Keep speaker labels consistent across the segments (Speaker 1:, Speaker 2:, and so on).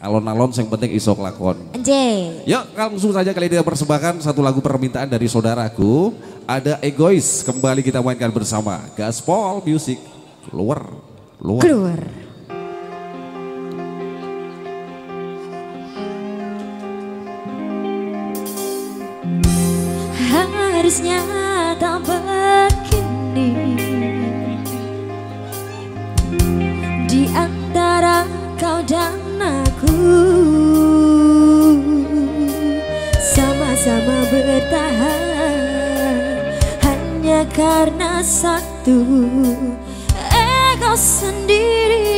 Speaker 1: Alon-alon yang penting iso lakon.
Speaker 2: Anjay.
Speaker 1: Yuk langsung saja kali ini persembahkan satu lagu permintaan dari saudaraku. Ada Egois kembali kita mainkan bersama. Gaspol Music. Keluar. Luar.
Speaker 2: Keluar. Hanya karena satu Ego sendiri.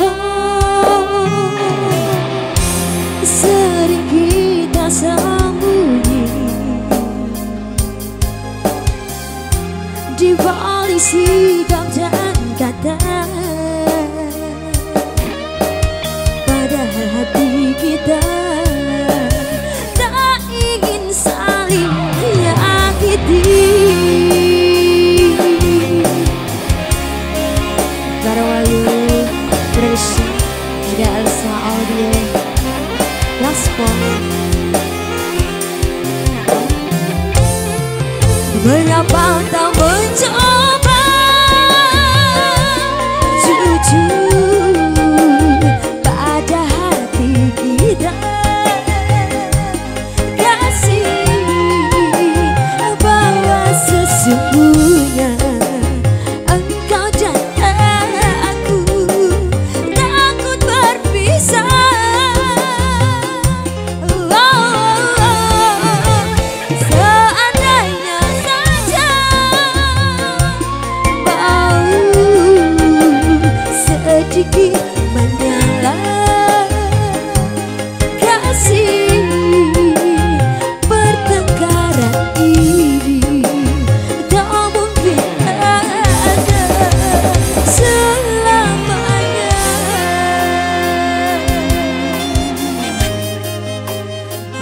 Speaker 2: Oh, sering kita sembunyi di balik Mengapa tak mencoba? Jujur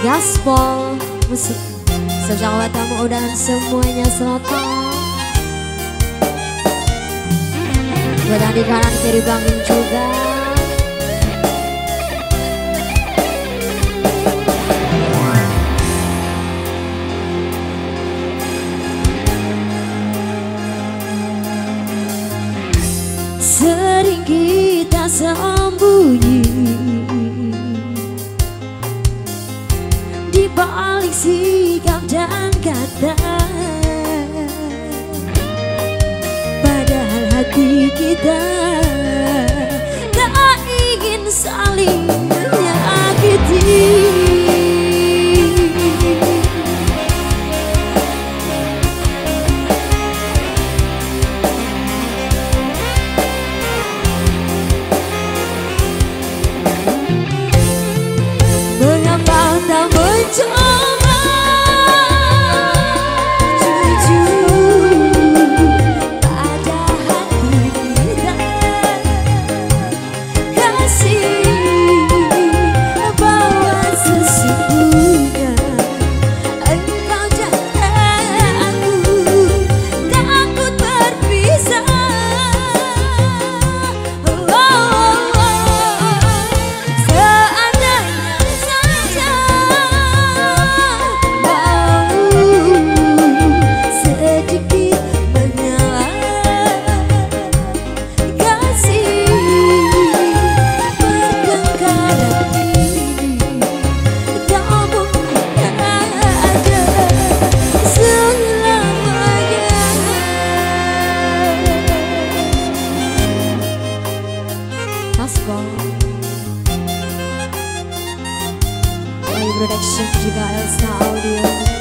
Speaker 2: Gaspol musik. Sejauh tamu dan semuanya selatan Buat di kanan kiri bangun juga sembunyi di balik sikap dan kata. Padahal hati kita tak ingin saling tak Bond. production, productions, Giga Elsa Audio.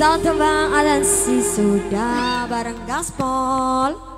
Speaker 2: Satu bang Alan si sudah bareng gaspol